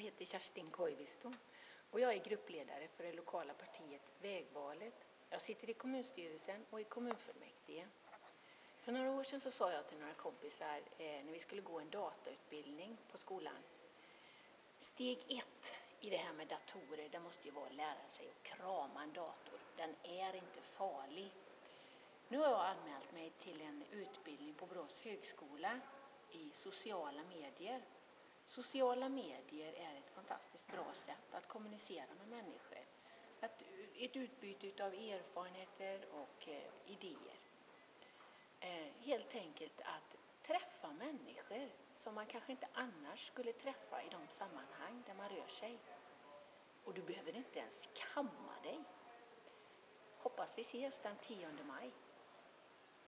Jag heter Kerstin Koivisto och jag är gruppledare för det lokala partiet Vägvalet. Jag sitter i kommunstyrelsen och i kommunfullmäktige. För några år sedan så sa jag till några kompisar eh, när vi skulle gå en datautbildning på skolan. Steg ett i det här med datorer, det måste ju vara att lära sig att krama en dator. Den är inte farlig. Nu har jag anmält mig till en utbildning på Borås högskola i sociala medier. Sociala medier är ett fantastiskt bra sätt att kommunicera med människor. Att, ett utbyte av erfarenheter och eh, idéer. Eh, helt enkelt att träffa människor som man kanske inte annars skulle träffa i de sammanhang där man rör sig. Och du behöver inte ens kamma dig. Hoppas vi ses den 10 maj.